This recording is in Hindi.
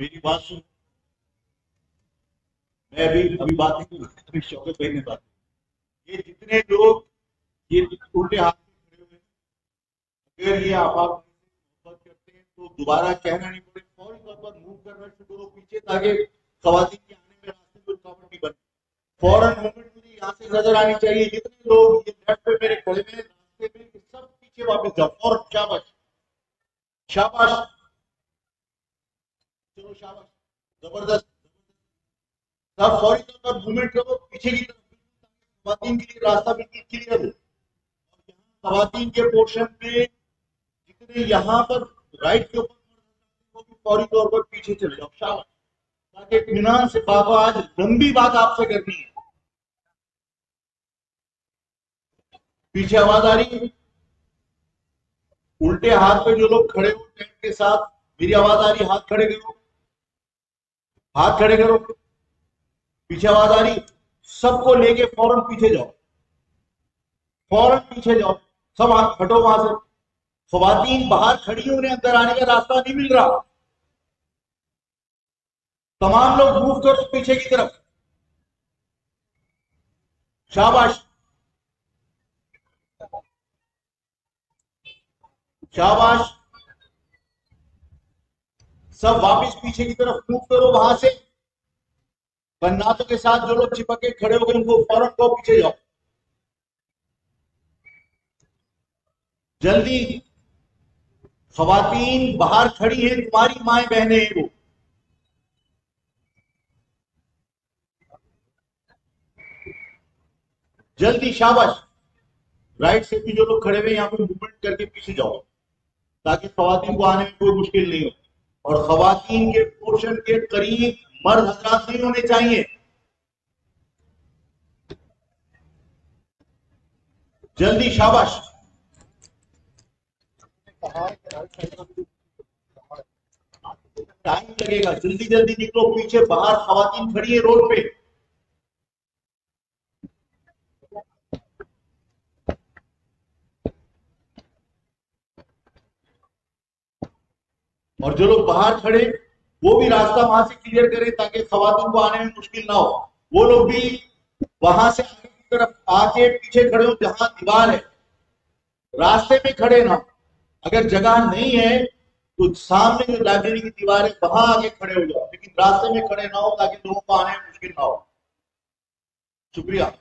मेरी बात सुन। मैं अभी अभी बात नहीं करूँ अभी शौकत भाई ने बात ये जितने लोग ये उल्टे हाथ में खड़े हुए अगर ये आप मोहब्बत करते हैं तो दोबारा कहना नहीं पड़े, फौरी तौर पर मूव करना शुरू करो, पीछे ताकि खवातीन के आने में रास्ते में रुकावट नहीं बने। फ़ौरन मूवमेंट मुझे यहाँ से नज़र आनी चाहिए, जितने लोग ये लेफ़्ट पे, मेरे खड़े में, रास्ते में सब पीछे वापस जाओ। फ़ौरन शाबाश। शाबाश। ज़बरदस्त। पीछे की तरफ़ के लिए रास्ता बिल्कुल क्लियर खातन के पोर्शन में जितने यहाँ पर राइट के ऊपर पर पीछे चले जाओ। से बाबा आज लंबी बात आपसे करनी है। पीछे आवाज़ आ रही है? उल्टे हाथ पे जो लोग खड़े हो टेंट के साथ, मेरी आवाज़ आ रही हाथ खड़े करो। हाथ खड़े करो। पीछे आवाज़ आ रही, सबको लेके फ़ौरन पीछे जाओ। फ़ौरन पीछे जाओ। सब हाथ हटो वहाँ से। खवातीन बाहर खड़ी उन्हें अंदर आने का रास्ता नहीं मिल रहा। तमाम लोग मूव करो पीछे की तरफ़। शाबाश। शाबाश। सब वापस पीछे की तरफ़ मूव करो वहाँ से। बन्नातों के साथ जो लोग चिपक के खड़े हो गए, उनको फ़ौरन को पीछे जाओ जल्दी खवातीन बाहर खड़ी है, तुम्हारी माए बहने हैं वो। जल्दी शाबाश। राइट से भी जो लोग खड़े हुए यहाँ पे मूवमेंट करके पीछे जाओ। ताकि खवातीन को आने में कोई मुश्किल नहीं हो। और खातन के पोर्शन के करीब मर्द हजरात नहीं होने चाहिए। जल्दी शाबाश। टाइम लगेगा जल्दी जल्दी निकलो, पीछे बाहर खातन खड़ी है रोड पे। और जो लोग बाहर खड़े, वो भी रास्ता वहाँ से क्लियर करें ताकि खवातीन को आने में मुश्किल ना हो। वो लोग भी वहाँ से आगे की तरफ़ आके पीछे खड़े हो, जहाँ दीवार है। रास्ते में खड़े ना अगर जगह नहीं है तो सामने जो लाइब्रेरी की दीवार है, वहाँ आगे खड़े हो जाओ। लेकिन रास्ते में खड़े ना हो ताकि लोगों को आने में मुश्किल ना हो। शुक्रिया।